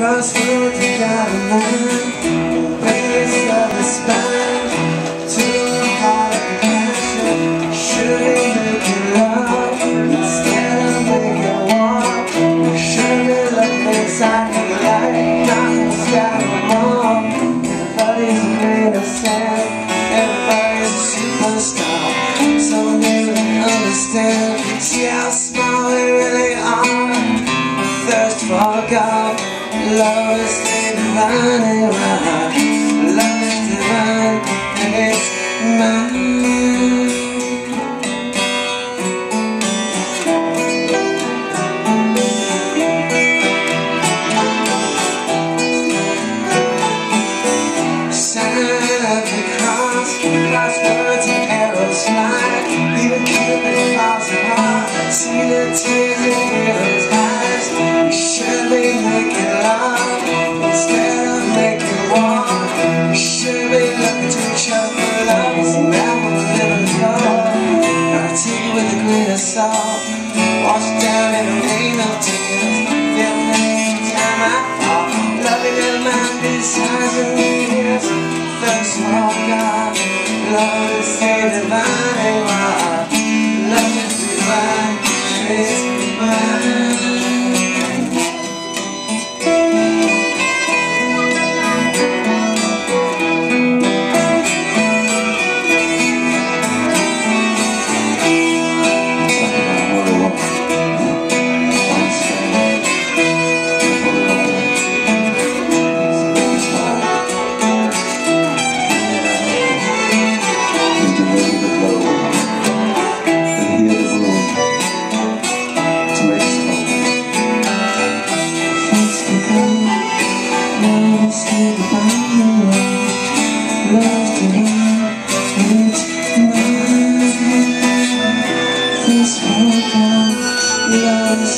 crossroads got a man Base of the spine. To a heart of passion. Should he make it love Instead of make it war Should he look inside the light Nothing's got a more. Everybody's a grain of sand. Everybody's a superstar Some never understand. See how small we really are. Thirst for God Love is divine is divine and it's mine in rain tears every time I fall Loving your mind besides the years Thirst for God Love is so divine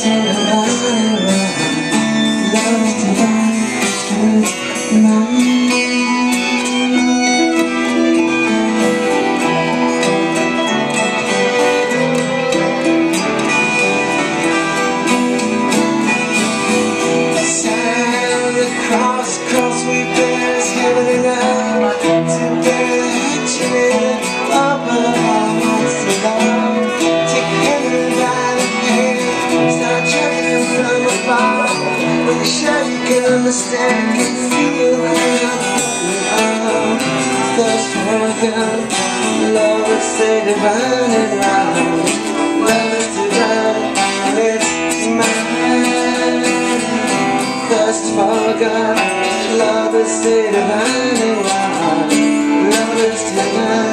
understand, can feel love Thirst for God Love is so divine and right Love is divine and it's mine Thirst for God Love is divine and right Love is divine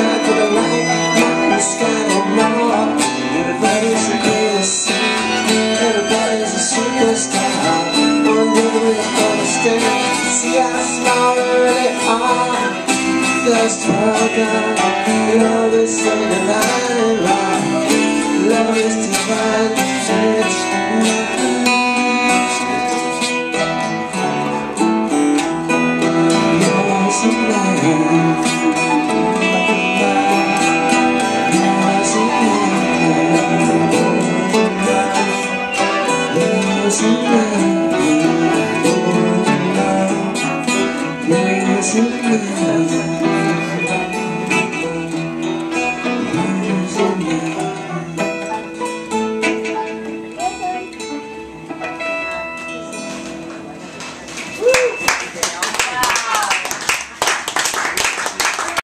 inside for the light in the sky no more Everybody's a Everybody's a superstar. One day understand See how small Love is so divine and Love is divine Thank you.